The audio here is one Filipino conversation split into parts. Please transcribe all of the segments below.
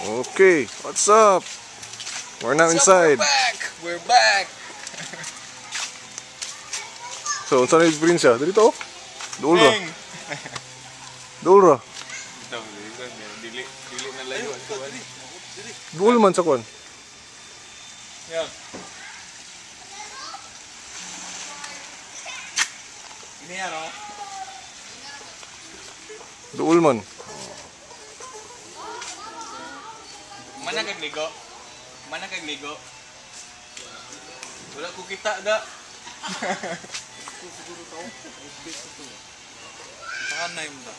Okay, what's up? We're now inside. We're back! We're back! So, saan yung experience siya? Dito? Dool ra. Dool ra. Dili, dili na layo. Dool man sa kwan. Yan. Ini yan, oh. Dool man. Mana kag ligo? Mana kag ligo? Wala ko kita da. Saan na yung da?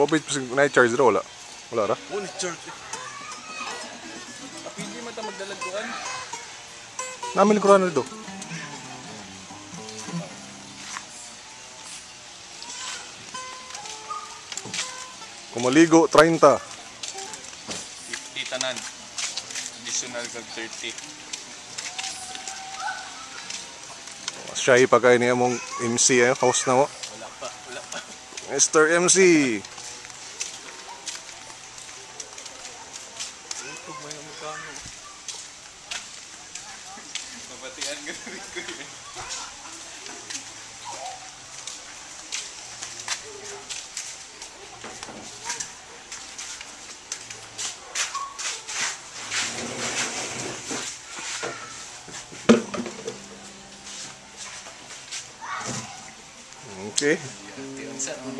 Bapit pa na-charge ra wala. Wala ra. Oh, ni church. Hindi man ta magdalagkuan. Namin ko na dito. Kung maligo, 30. 50 tanan. Additional kag 30. Siya pa kayo niya mong MC eh, host na mo. Wala pa, wala pa. Mr. MC. Mabatian ka rin ko yun. Okay.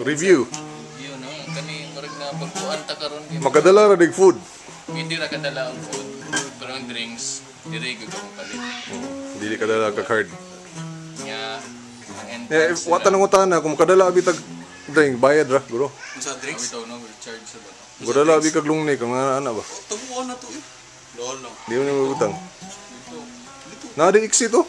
Review. Yun, no? Kani, marag na pagkuhan ta karon kay Magadala ra dig food. Hindi ra kadala ang food, pero ang drinks, diri gagawin palit. Dili kadala ka card. Nya, ang Eh, wata nang utana kung kadala abi tag drink bayad ra guro. Sa drinks? Na, will charge sa ba? Kadala abi kag lungni kung ana ba. Tabuan na to eh. Lolo. Di mo ni utang. Na di iksi to.